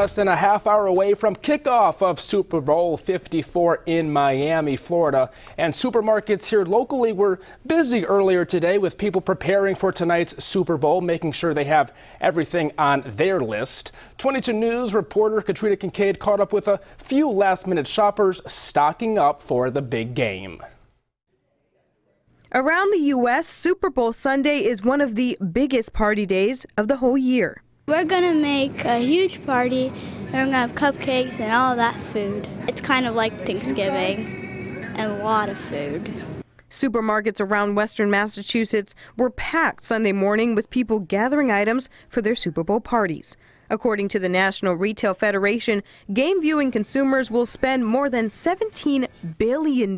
less than a half hour away from kickoff of Super Bowl 54 in Miami, Florida. And supermarkets here locally were busy earlier today with people preparing for tonight's Super Bowl, making sure they have everything on their list. 22 News reporter Katrina Kincaid caught up with a few last minute shoppers stocking up for the big game. Around the U.S., Super Bowl Sunday is one of the biggest party days of the whole year. We're gonna make a huge party. and We're gonna have cupcakes and all that food. It's kind of like Thanksgiving and a lot of food. Supermarkets around western Massachusetts were packed Sunday morning with people gathering items for their Super Bowl parties. According to the National Retail Federation, game viewing consumers will spend more than $17 billion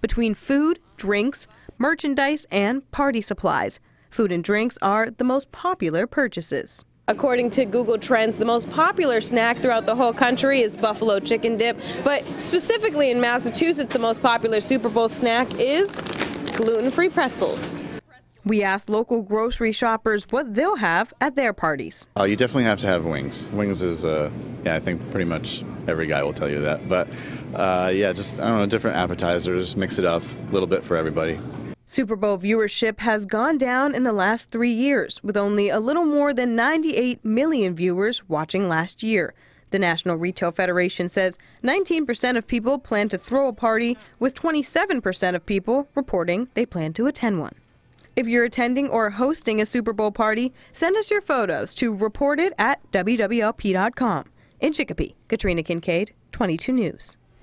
between food, drinks, merchandise, and party supplies. Food and drinks are the most popular purchases. According to Google Trends, the most popular snack throughout the whole country is buffalo chicken dip, but specifically in Massachusetts, the most popular Super Bowl snack is gluten-free pretzels. We asked local grocery shoppers what they'll have at their parties. Uh, you definitely have to have wings. Wings is, uh, yeah, I think pretty much every guy will tell you that. But uh, yeah, just, I don't know, different appetizers, mix it up a little bit for everybody. Super Bowl viewership has gone down in the last three years, with only a little more than 98 million viewers watching last year. The National Retail Federation says 19% of people plan to throw a party, with 27% of people reporting they plan to attend one. If you're attending or hosting a Super Bowl party, send us your photos to reported at WWLP.com. In Chicopee, Katrina Kincaid, 22 News.